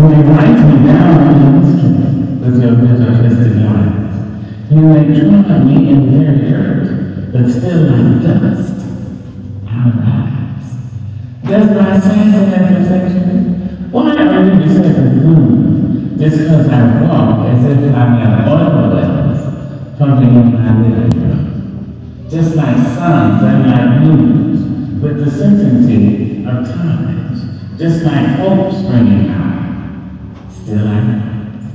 arms with your bitter twisted lies. You may try me in very hurt, but still like dust, I'll rise. Does my sense have perfection? Why are you besetting gloom? Just because I walk as if I have oil wells pumping in my living room. Just like suns and like moons, with the certainty of times. Just like hope springing out, still I rise.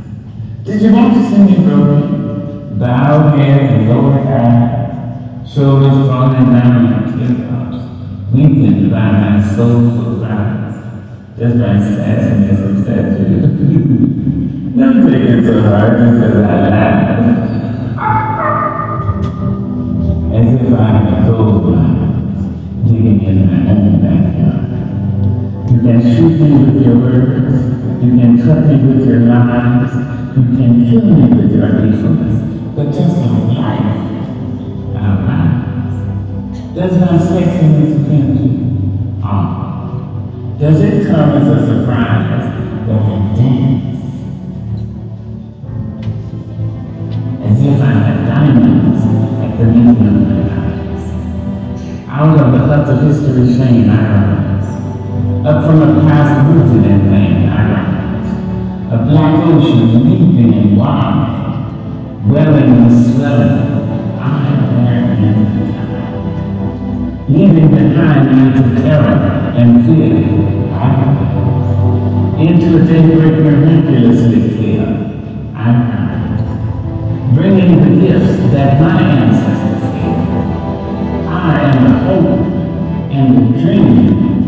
Did you want to see me broken? Bowed head and lowered eye, shoulders falling down like teardrops, weeping by my soulful cries. Just my sassiness of statue. Don't take it so hard because I laugh. As if I a gold mine, digging in my own backyard. You can shoot me with your words. You can cut me with your lies. You can kill me with. But just like life, I'll rise. Does my sexiness offend you? Ah. Does it come as a surprise that I dance? As if I had diamonds at the medium of my eyes. Out of the huts of history's shame I rise. Up from a past rooted in pain, ocean leaping and wild, welling and swelling, I bear in the tide. Leaving behind me to terror and fear, I. Into a daybreak miraculously clear, I rise. Bringing the gifts that my ancestors gave. I am the hope and the dream